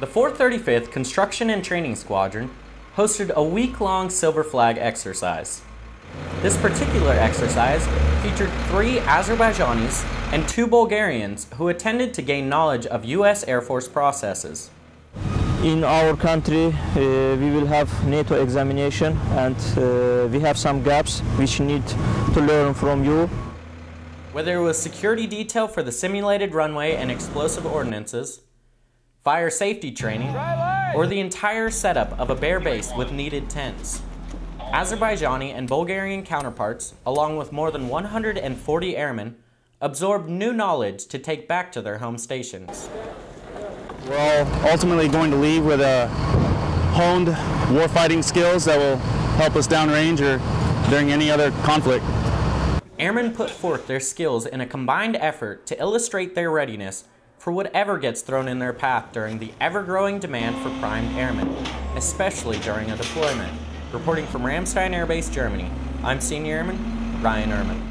The 435th Construction and Training Squadron hosted a week-long Silver Flag exercise. This particular exercise featured three Azerbaijanis and two Bulgarians who attended to gain knowledge of U.S. Air Force processes. In our country, uh, we will have NATO examination and uh, we have some gaps which need to learn from you. Whether it was security detail for the simulated runway and explosive ordnances, fire safety training, or the entire setup of a bare base with needed tents. Azerbaijani and Bulgarian counterparts, along with more than 140 airmen, absorbed new knowledge to take back to their home stations. We're all ultimately going to leave with a honed warfighting skills that will help us downrange or during any other conflict. Airmen put forth their skills in a combined effort to illustrate their readiness for whatever gets thrown in their path during the ever-growing demand for primed airmen, especially during a deployment. Reporting from Ramstein Air Base, Germany, I'm Senior Airman Rion Ehrman.